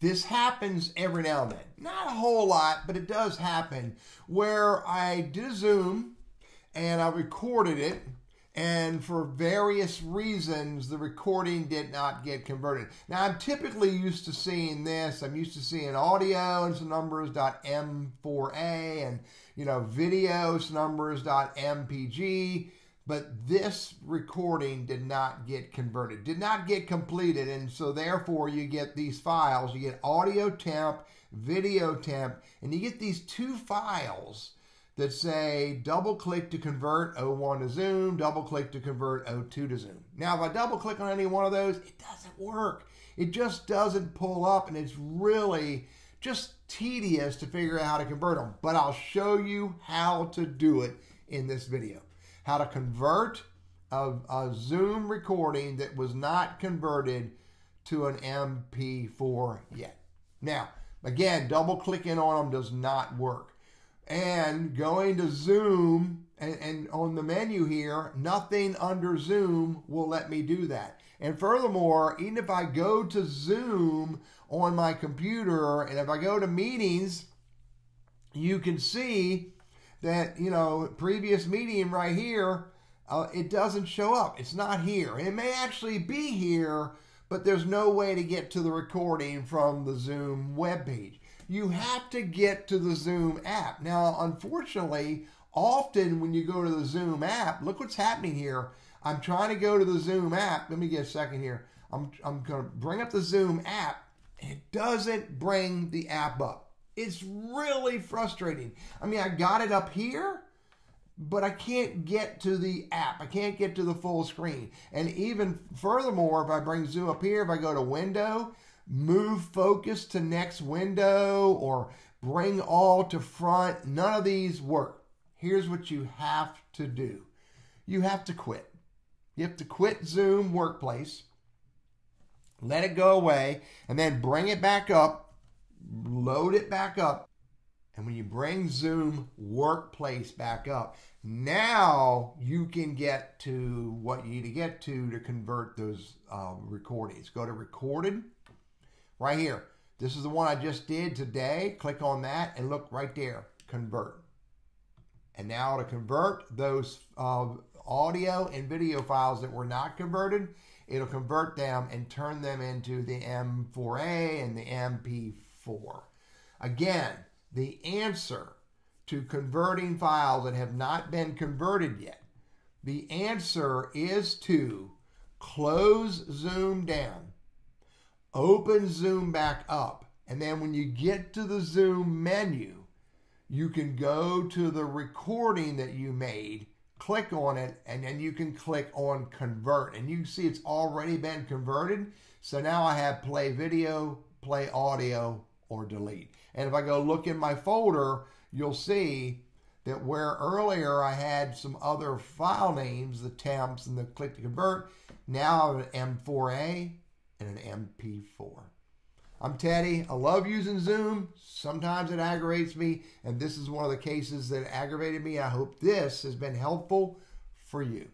this happens every now and then. Not a whole lot, but it does happen where I did a Zoom and I recorded it and for various reasons the recording did not get converted. Now I'm typically used to seeing this. I'm used to seeing audio and some numbers .m4a and you know videos numbers .mpg but this recording did not get converted, did not get completed, and so therefore you get these files. You get audio temp, video temp, and you get these two files that say double click to convert O1 to Zoom, double click to convert O2 to Zoom. Now, if I double click on any one of those, it doesn't work. It just doesn't pull up, and it's really just tedious to figure out how to convert them. But I'll show you how to do it in this video how to convert a, a Zoom recording that was not converted to an MP4 yet. Now, again, double clicking on them does not work. And going to Zoom and, and, on the menu here, nothing under Zoom will let me do that. And furthermore, even if I go to Zoom on my computer and if I go to meetings, you can see that, you know, previous meeting right here, uh, it doesn't show up. It's not here. It may actually be here, but there's no way to get to the recording from the Zoom web page You have to get to the Zoom app. Now, unfortunately, often when you go to the Zoom app, look what's happening here. I'm trying to go to the Zoom app. Let me get a second here. I'm, I'm going to bring up the Zoom app. It doesn't bring the app up. It's really frustrating. I mean, I got it up here, but I can't get to the app. I can't get to the full screen. And even furthermore, if I bring Zoom up here, if I go to window, move focus to next window, or bring all to front, none of these work. Here's what you have to do you have to quit. You have to quit Zoom Workplace, let it go away, and then bring it back up load it back up. And when you bring Zoom Workplace back up, now you can get to what you need to get to to convert those uh, recordings. Go to recorded right here. This is the one I just did today. Click on that and look right there, convert. And now to convert those uh, audio and video files that were not converted, it'll convert them and turn them into the M4A and the MP4 for. Again, the answer to converting files that have not been converted yet, the answer is to close Zoom down, open Zoom back up, and then when you get to the Zoom menu, you can go to the recording that you made, click on it, and then you can click on convert. And you can see it's already been converted. So now I have play video, play audio, or delete. And if I go look in my folder, you'll see that where earlier I had some other file names, the temps and the click to convert, now I have an M4A and an MP4. I'm Teddy. I love using Zoom. Sometimes it aggravates me, and this is one of the cases that aggravated me. I hope this has been helpful for you.